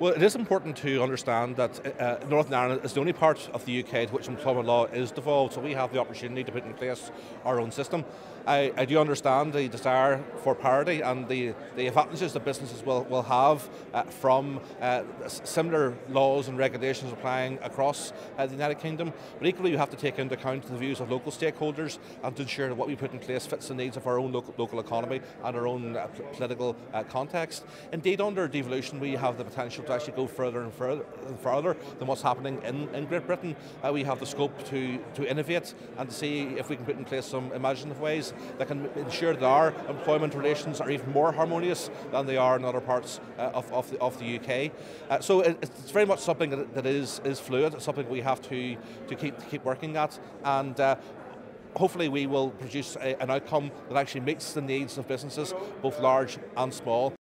Well, it is important to understand that uh, Northern Ireland is the only part of the UK to which employment law is devolved, so we have the opportunity to put in place our own system. I, I do understand the desire for parity and the, the advantages that businesses will, will have uh, from uh, similar laws and regulations applying across uh, the United Kingdom, but equally you have to take into account the views of local stakeholders and to ensure that what we put in place fits the needs of our own local, local economy and our own uh, political uh, context. Indeed, under devolution we have the potential to actually go further and further, and further than what's happening in, in Great Britain. Uh, we have the scope to, to innovate and to see if we can put in place some imaginative ways that can ensure that our employment relations are even more harmonious than they are in other parts uh, of, of, the, of the UK. Uh, so it, it's very much something that, that is, is fluid, it's something we have to, to, keep, to keep working at. And uh, hopefully we will produce a, an outcome that actually meets the needs of businesses, both large and small.